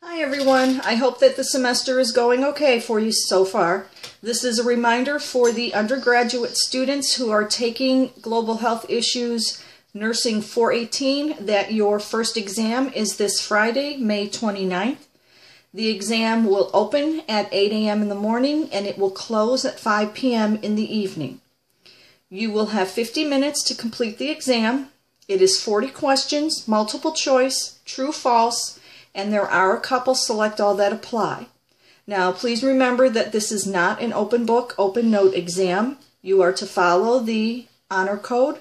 Hi everyone, I hope that the semester is going okay for you so far. This is a reminder for the undergraduate students who are taking Global Health Issues Nursing 418 that your first exam is this Friday, May 29th. The exam will open at 8 a.m. in the morning and it will close at 5 p.m. in the evening. You will have 50 minutes to complete the exam. It is 40 questions, multiple choice, true, false, and there are a couple select all that apply. Now, please remember that this is not an open book, open note exam. You are to follow the honor code.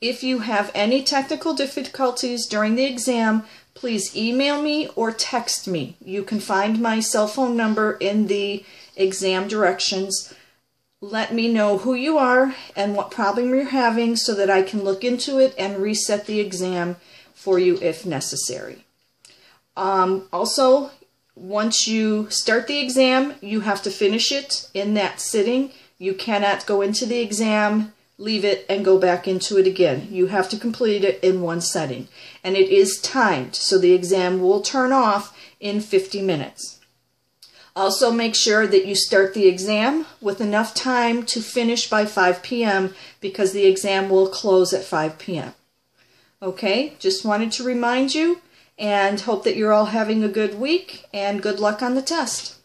If you have any technical difficulties during the exam, please email me or text me. You can find my cell phone number in the exam directions let me know who you are and what problem you're having so that I can look into it and reset the exam for you if necessary. Um, also, once you start the exam, you have to finish it in that sitting. You cannot go into the exam, leave it, and go back into it again. You have to complete it in one setting. And it is timed, so the exam will turn off in 50 minutes. Also make sure that you start the exam with enough time to finish by 5 p.m. because the exam will close at 5 p.m. Okay, just wanted to remind you and hope that you're all having a good week and good luck on the test.